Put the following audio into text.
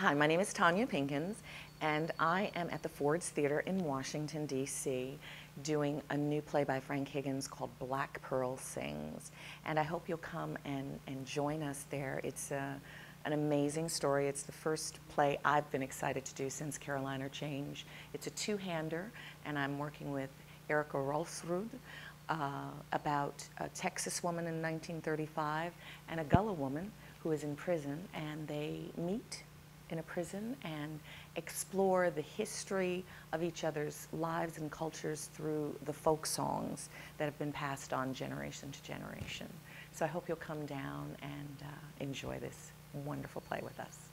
Hi, my name is Tonya Pinkins, and I am at the Ford's Theater in Washington, D.C., doing a new play by Frank Higgins called Black Pearl Sings. And I hope you'll come and, and join us there. It's a, an amazing story. It's the first play I've been excited to do since Caroline or Change. It's a two-hander, and I'm working with Erika Rolfsrud uh, about a Texas woman in 1935 and a Gullah woman who is in prison, and they meet in a prison and explore the history of each other's lives and cultures through the folk songs that have been passed on generation to generation. So I hope you'll come down and uh, enjoy this wonderful play with us.